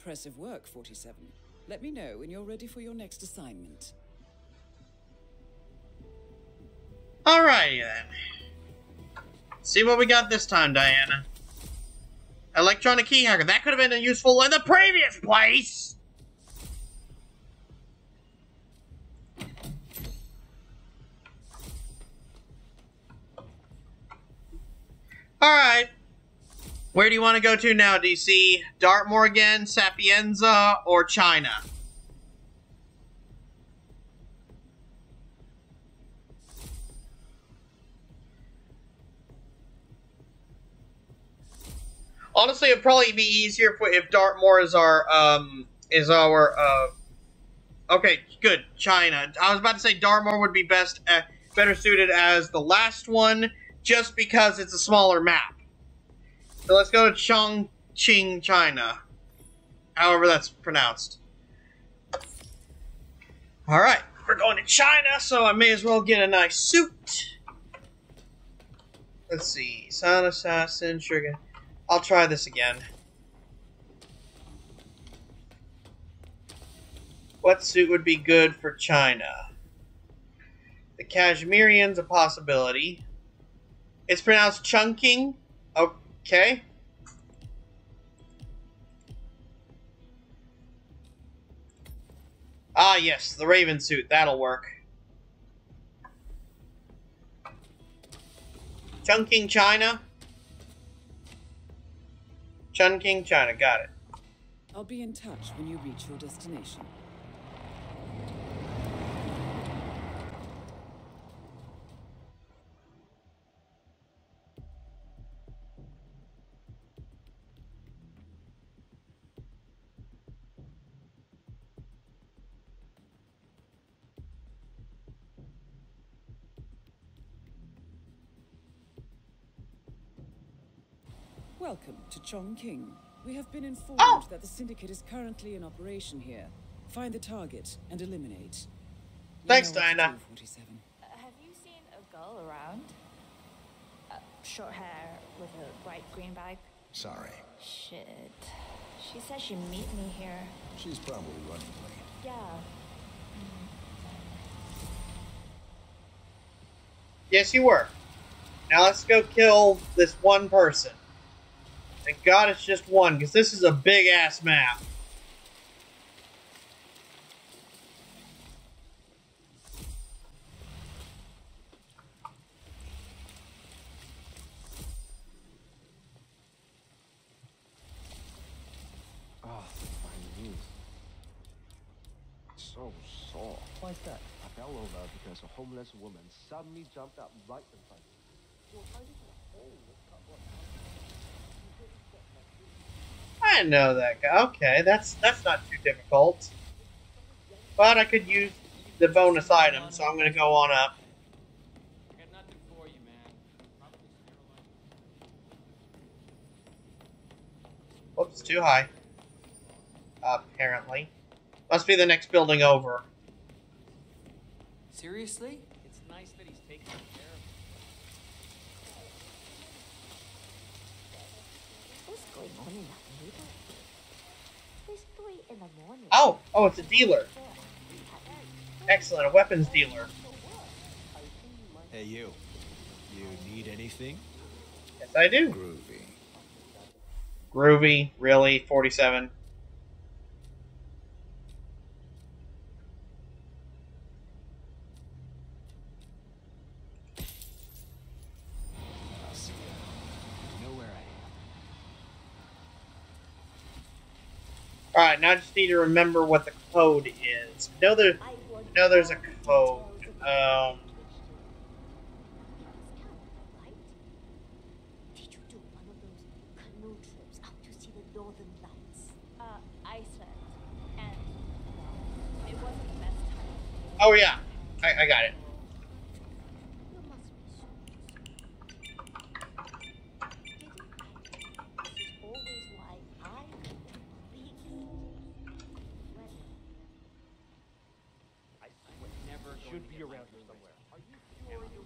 Impressive work, 47. Let me know when you're ready for your next assignment. Alrighty then. See what we got this time, Diana. Electronic key hacker. That could have been useful in the previous place! Alright. Where do you want to go to now, DC? Dartmoor again, Sapienza, or China? Honestly, it'd probably be easier if, if Dartmoor is our um is our uh. Okay, good. China. I was about to say Dartmoor would be best, uh, better suited as the last one, just because it's a smaller map. So let's go to Chongqing, China. However that's pronounced. Alright, we're going to China, so I may as well get a nice suit. Let's see. Silent Assassin, Sugar. I'll try this again. What suit would be good for China? The Cashmerian's a possibility. It's pronounced chunking. Oh, Okay. Ah, yes, the Raven suit. That'll work. Chunking China. Chunking China. Got it. I'll be in touch when you reach your destination. Chongqing. We have been informed Oh! that the Syndicate is currently in operation here. Find the target and eliminate. You Thanks, know Diana. Uh, have you seen a girl around? Uh, short hair with a bright green bag? Sorry. Shit. She said she'd meet me here. She's probably running late. Yeah. Yes, you were. Now let's go kill this one person. Thank God it's just one, because this is a big ass map. Oh, my knees. So sore. Why's that? I fell over because a homeless woman suddenly jumped up right in front of me. Know that guy. Okay, that's that's not too difficult. But I could use the bonus item, so I'm gonna go on up. Whoops, too high. Apparently. Must be the next building over. Seriously? It's nice that he's taking care of What's going on in that neighborhood? It's three in the morning. Oh, oh, it's a dealer. Excellent, a weapons dealer. Hey, you. You need anything? Yes, I do. Groovy. Groovy, really, 47. I'll see ya. You know where I am. Alright, now I just need to remember what the code is. I know, there, I know there's a code. Um, Did you do one of those canoe trips out to see the northern lights? Uh, Iceland. And it wasn't the best time. oh yeah, I, I got it. You must be so This is always why I big I swear. Never Should going to be get around my here feelings somewhere. hurt. Are you sure you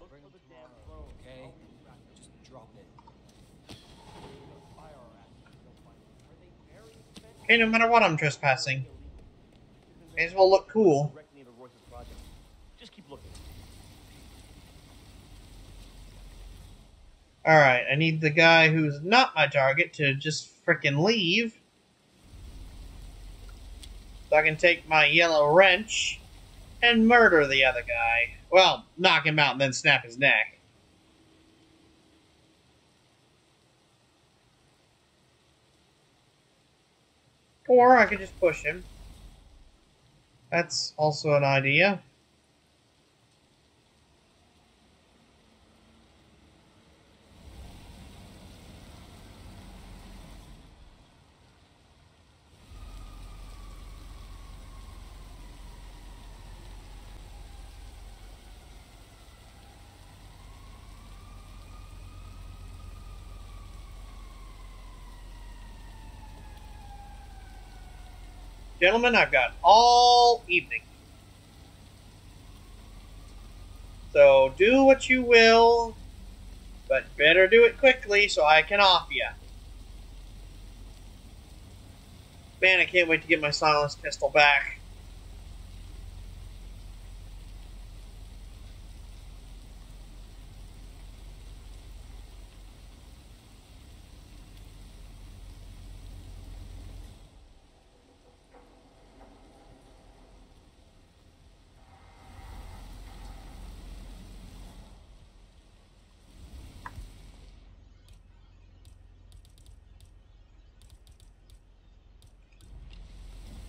Look Bring for him the damn tomorrow, phone. okay? I'll be back. Just drop it. They're gonna fire our asses if we don't find them. Are they Okay, no matter what I'm trespassing. May as well look cool. Directing into Royce's project. Just keep looking. Alright, I need the guy who's not my target to just frickin' leave. So I can take my yellow wrench and murder the other guy. Well, knock him out and then snap his neck. Or I could just push him. That's also an idea. Gentlemen, I've got all evening. So do what you will, but better do it quickly so I can off you. Man, I can't wait to get my silenced pistol back.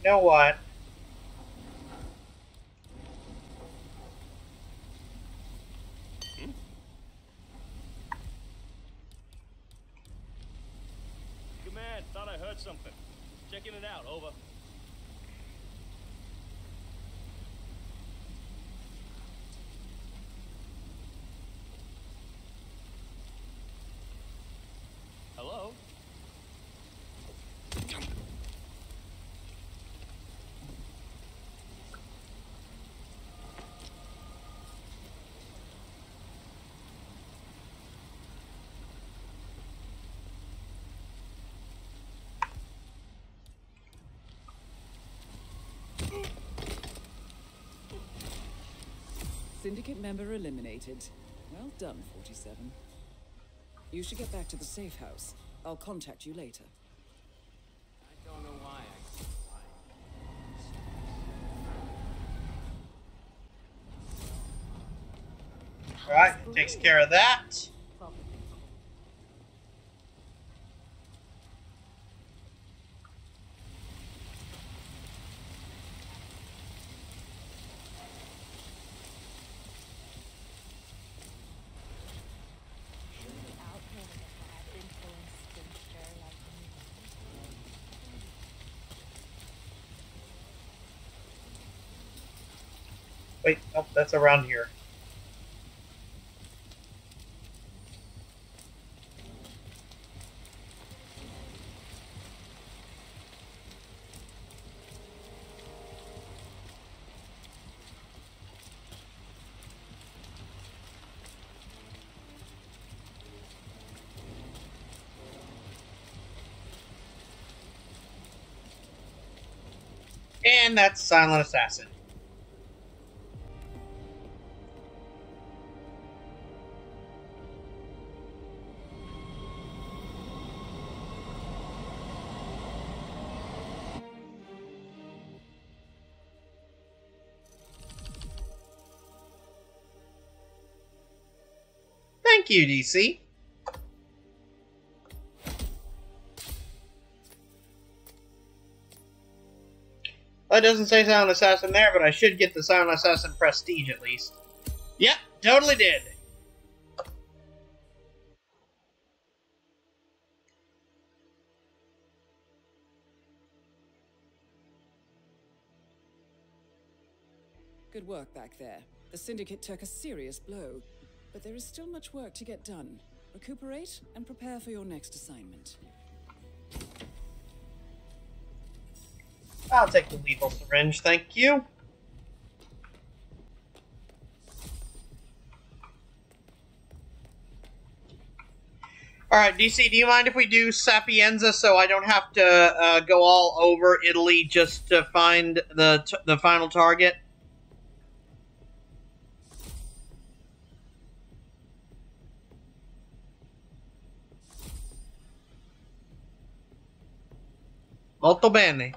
Know what? Command, thought I heard something. Checking it out, over. Hello? Syndicate member eliminated. Well done, 47. You should get back to the safe house. I'll contact you later. I don't know why I. Alright, takes care of that. Out here with a bad influence spinster like me. Wait, oh, that's around here. And that's Silent Assassin. Thank you, DC. Well, it doesn't say Silent Assassin there, but I should get the Silent Assassin prestige at least. Yep, totally did. Good work back there. The Syndicate took a serious blow. But there is still much work to get done. Recuperate and prepare for your next assignment. I'll take the lethal syringe, thank you. All right, DC, do you mind if we do Sapienza so I don't have to uh, go all over Italy just to find the the final target? Molto bene.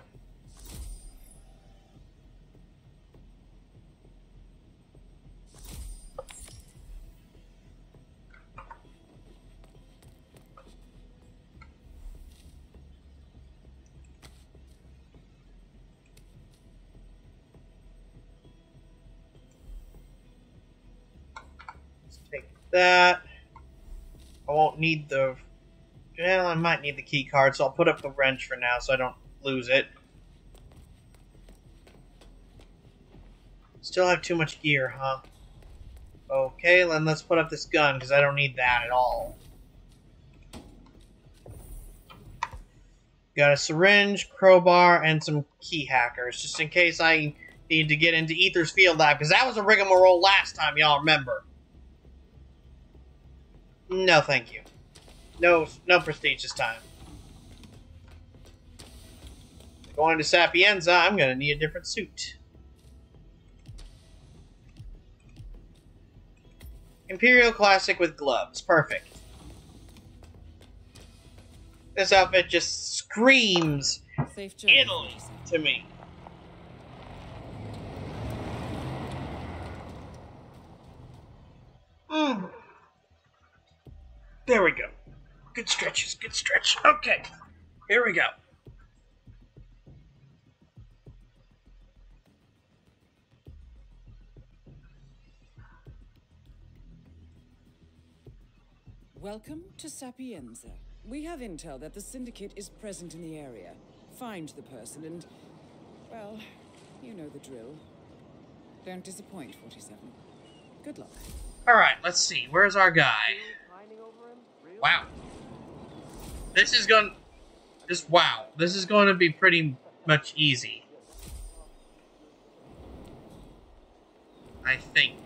Let's take that. I won't need the. Well, I might need the key card, so I'll put up the wrench for now so I don't lose it. Still have too much gear, huh? Okay, then let's put up this gun, because I don't need that at all. Got a syringe, crowbar, and some key hackers, just in case I need to get into Ether's field lab, because that was a rigmarole last time, y'all remember. No, thank you. No, no prestige this time. Going to Sapienza, I'm gonna need a different suit. Imperial Classic with gloves. Perfect. This outfit just screams. Italy to me. Mm. There we go. Good stretches, good stretch. Okay, here we go. Welcome to Sapienza. We have intel that the Syndicate is present in the area. Find the person and, well, you know the drill. Don't disappoint, 47. Good luck. All right, let's see. Where's our guy? Pining over him? Really? Wow. This is going. Just wow. This is going to be pretty much easy. I think.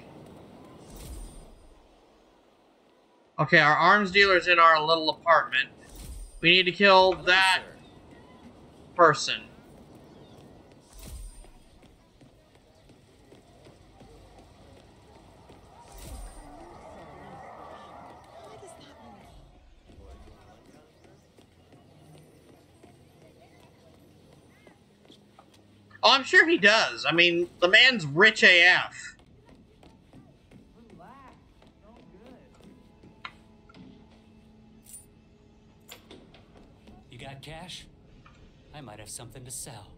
Okay, our arms dealer's in our little apartment. We need to kill that person. Oh, I'm sure he does. I mean, the man's rich AF. Relax. It's all good. You got cash? I might have something to sell.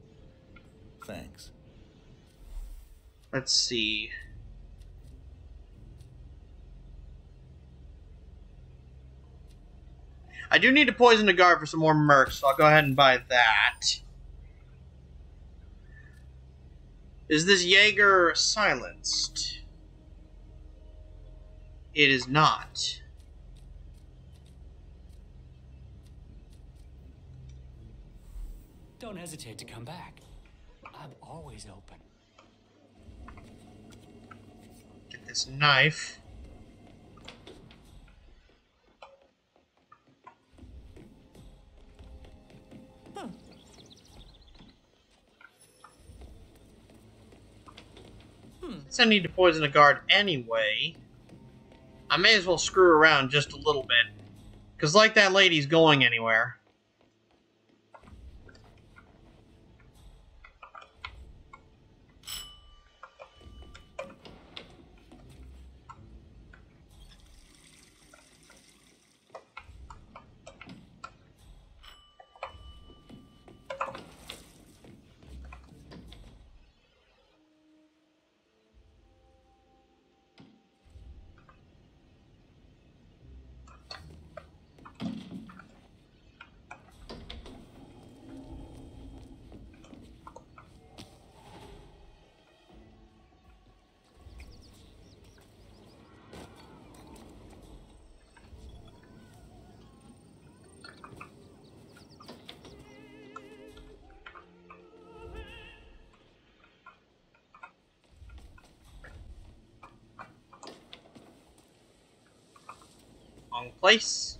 Thanks. Let's see. I do need to poison the guard for some more mercs, so I'll go ahead and buy that. Is this Jaeger silenced? It is not. Don't hesitate to come back. I'm always open. Get this knife. Since I need to poison a guard anyway, I may as well screw around just a little bit. Because, like that lady's going anywhere. wrong place.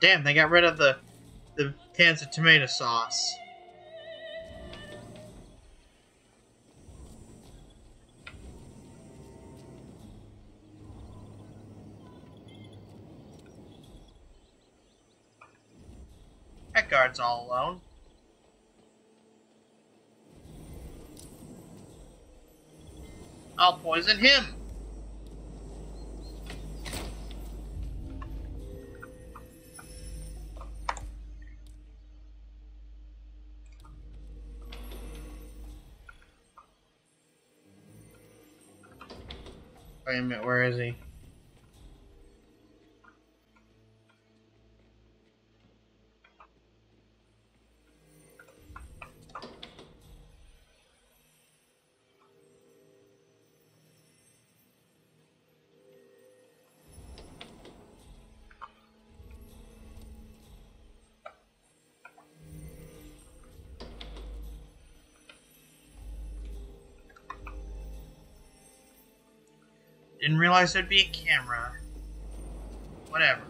Damn, they got rid of the the cans of tomato sauce. All alone. I'll poison him. Wait a minute, where is he? Didn't realize there'd be a camera. Whatever.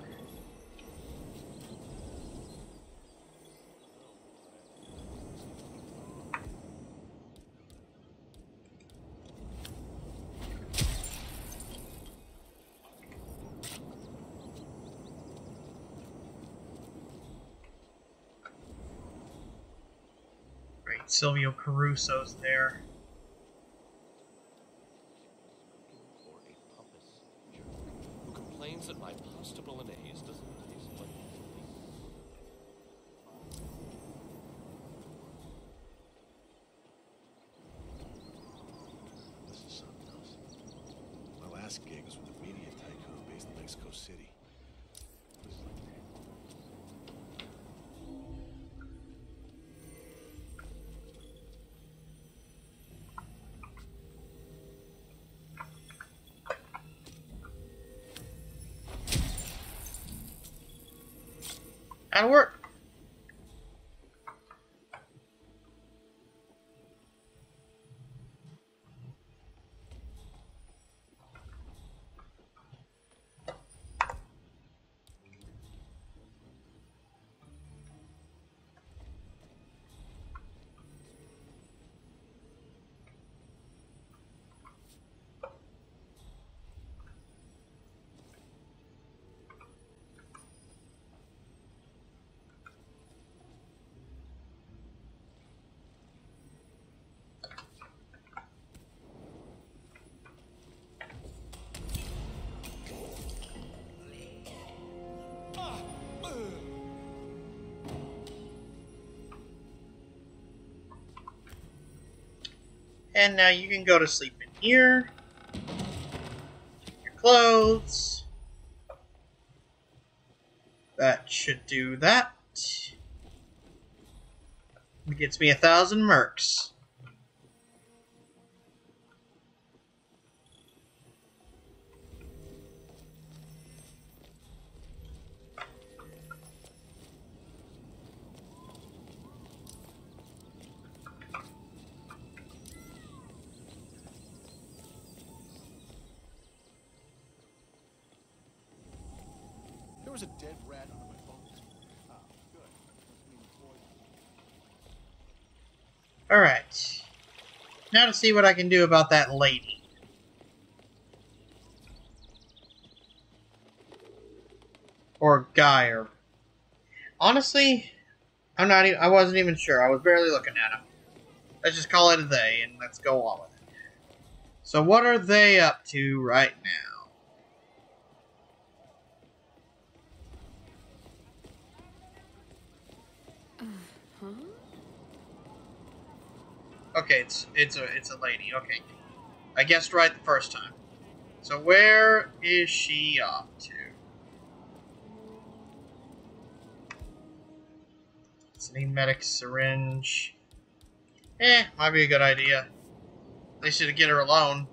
Silvio Caruso's there. Or a pompous jerk who complains that my pasta bolognese doesn't taste like This is something else. My last gig was with a media tycoon based in Mexico City. Like work. And now you can go to sleep in here. Take your clothes. That should do that. It gets me a thousand mercs. Was a dead rat under my phone. Ah, good. Alright. Now to see what I can do about that lady. Or guy, or... Honestly, I'm not even, I wasn't even sure. I was barely looking at him. Let's just call it a they, and let's go on with it. So what are they up to right now? Okay, it's it's a it's a lady. Okay, I guessed right the first time. So where is she off to? Medic syringe. Eh, might be a good idea. They should get her alone.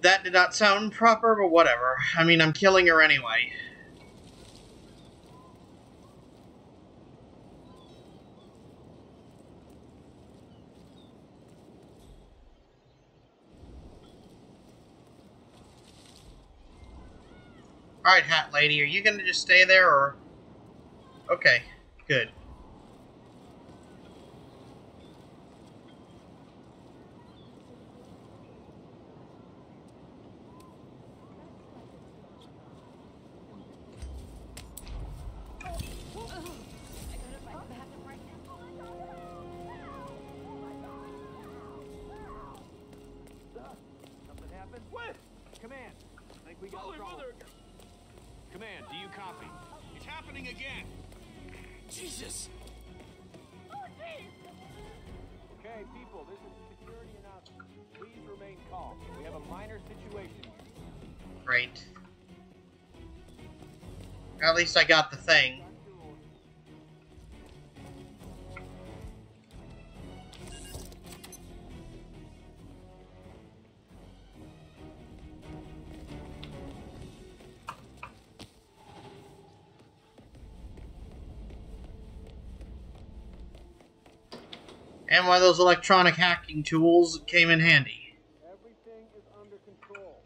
That did not sound proper, but whatever. I mean, I'm killing her anyway. Alright, Hat Lady, are you gonna just stay there or. Okay, good. Something happened? What? Command. Think we got trouble. Command, do you copy? It's happening again. Jesus! Okay, people, this is a security announcement. Please remain calm. We have a minor situation. Great. At least I got the thing. And of those electronic hacking tools came in handy. Everything is under control.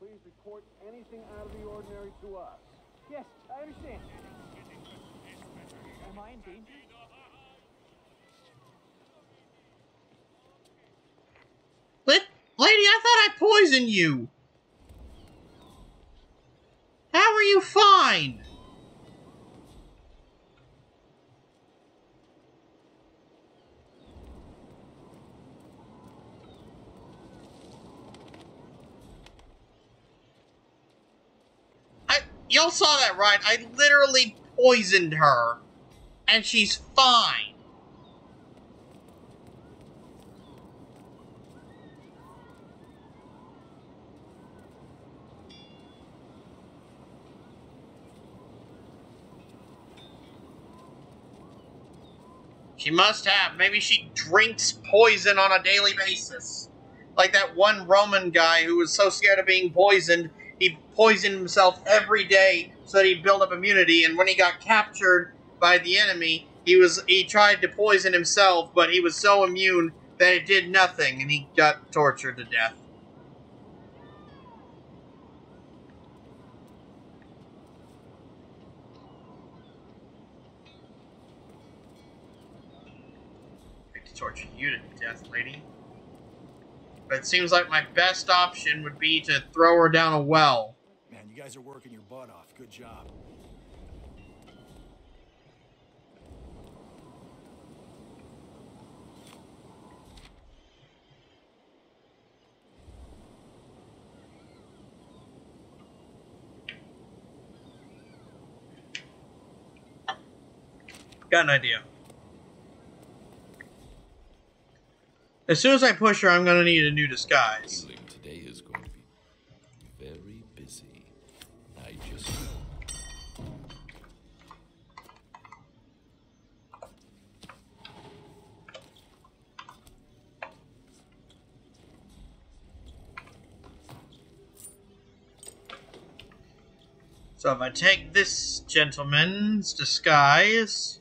Please report anything out of the ordinary to us. Yes, I understand. Am I in danger? Lit- Lady, I thought I poisoned you. How are you fine? I y'all saw that right? I literally poisoned her, and she's fine. She must have. Maybe she drinks poison on a daily basis. Like that one Roman guy who was so scared of being poisoned, he poisoned himself every day so that he'd build up immunity. And when he got captured by the enemy, he was he tried to poison himself, but he was so immune that it did nothing, and he got tortured to death. Torture you to death, lady. But it seems like my best option would be to throw her down a well. Guys are working your butt off. Good job. Got an idea. As soon as I push her, I'm gonna need a new disguise. Feeling today is going to be very busy. I just know. So if I take this gentleman's disguise,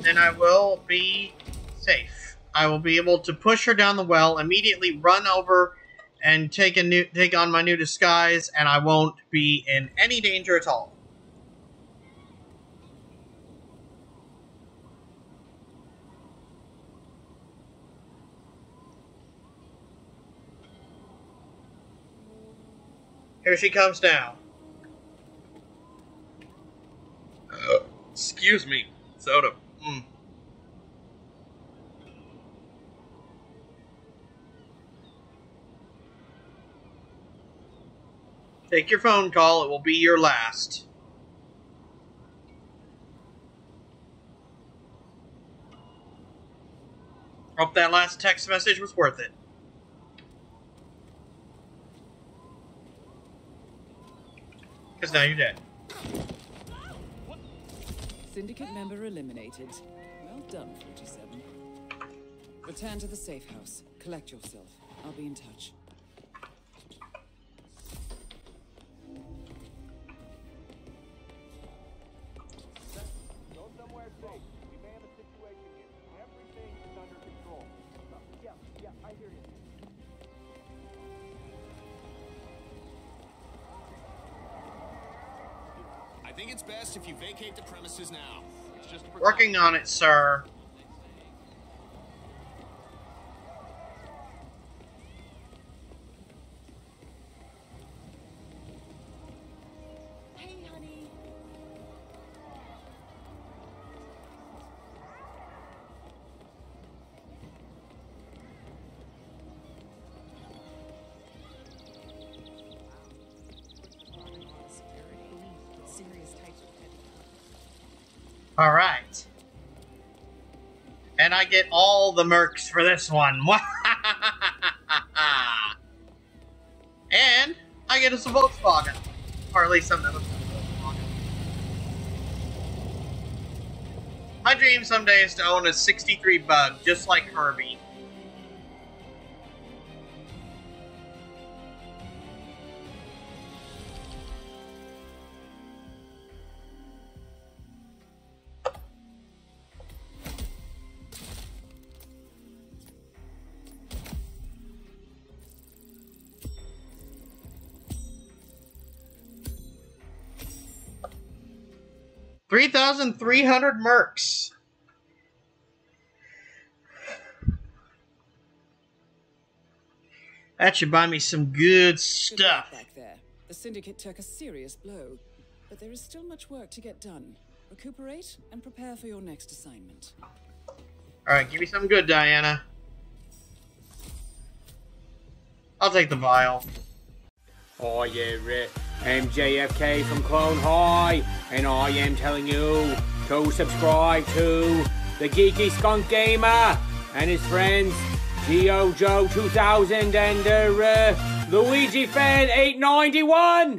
then I will be safe. I will be able to push her down the well, immediately run over and take a new take on my new disguise, and I won't be in any danger at all. Here she comes now. excuse me, soda. Mm. Take your phone call, it will be your last. Hope that last text message was worth it. Because now you're dead. Syndicate member eliminated. Well done, 47. Return to the safe house. Collect yourself. I'll be in touch. Working on it, sir. All right. And I get all the mercs for this one. and I get us a Volkswagen. Or at least something that looks like a Volkswagen. My dream someday is to own a 63 Bug, just like Herbie. Three thousand three hundred mercs. That should buy me some good Good stuff. back there. The Syndicate took a serious blow, but there is still much work to get done. Recuperate and prepare for your next assignment. Alright, give me some good, Diana. I'll take the vial. Oh yeah, there, uh, MJFK from Clone High, and I am telling you to subscribe to the Geeky Skunk Gamer and his friends, Geo Joe 2000 and uh, uh, Luigi Fan 891.